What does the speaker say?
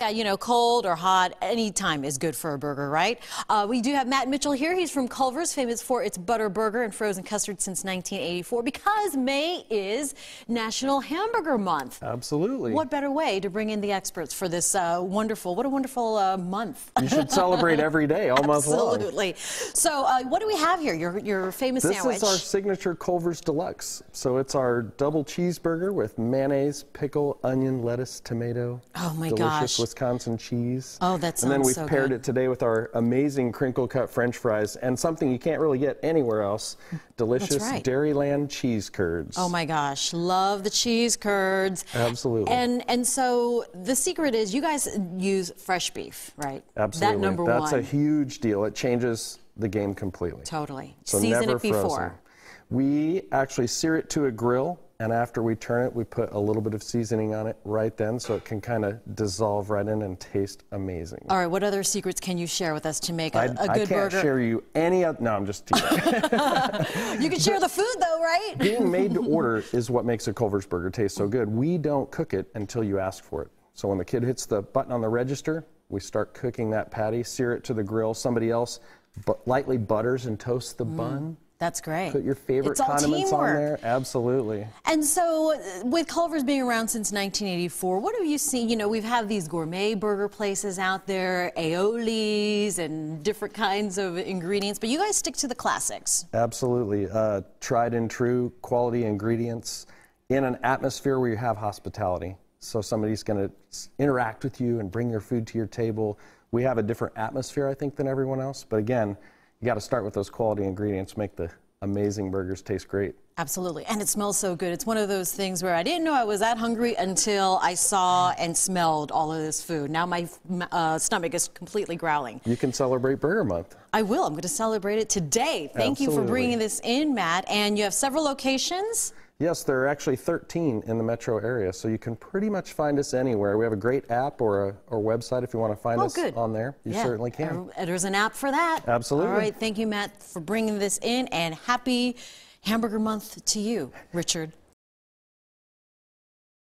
Yeah, you know, cold or hot, any time is good for a burger, right? Uh, we do have Matt Mitchell here. He's from Culver's, famous for its butter burger and frozen custard since 1984 because May is National Hamburger Month. Absolutely. What better way to bring in the experts for this uh, wonderful, what a wonderful uh, month. You should celebrate every day, all month long. Absolutely. So, uh, what do we have here? Your, your famous This sandwich. is our signature Culver's Deluxe. So it's our double cheeseburger with mayonnaise, pickle, onion, lettuce, tomato. Oh my gosh. Wisconsin cheese. Oh, that And then we've so paired good. it today with our amazing crinkle cut French fries and something you can't really get anywhere else. Delicious right. Dairyland cheese curds. Oh my gosh, love the cheese curds. Absolutely. And and so the secret is you guys use fresh beef, right? Absolutely. That number That's one. a huge deal. It changes the game completely. Totally. So Season never it before. frozen. We actually sear it to a grill, and after we turn it, we put a little bit of seasoning on it right then, so it can kind of dissolve right in and taste amazing. All right, what other secrets can you share with us to make a, I, a good burger? I can't burger? share you any other. No, I'm just teasing. You can share the food though, right? Being made to order is what makes a Culver's burger taste so good. We don't cook it until you ask for it. So when the kid hits the button on the register, we start cooking that patty, sear it to the grill. Somebody else bu- lightly butters and toasts the bun. Mm. That's great. Put your favorite condiments teamwork. on there. Absolutely. And so, with Culver's being around since 1984, what have you seen? You know, we've had these gourmet burger places out there, aiolis, and different kinds of ingredients, but you guys stick to the classics. Absolutely. Uh, tried and true quality ingredients in an atmosphere where you have hospitality. So somebody's going to interact with you and bring your food to your table. We have a different atmosphere, I think, than everyone else. But again, you got to start with those quality ingredients, make the amazing burgers taste great. Absolutely. And it smells so good. It's one of those things where I didn't know I was that hungry until I saw and smelled all of this food. Now my uh, stomach is completely growling. You can celebrate Burger Month. I will. I'm going to celebrate it today. Thank you for bringing this in, Matt. And you have several locations. Yes, there are actually 13 in the metro area, so you can pretty much find us anywhere. We have a great app or a or website if you want to find Oh, us good. on there. You Yeah, certainly can. There's an app for that. Absolutely. All right. Thank you, Matt, for bringing this in. And happy Hamburger Month to you, Richard.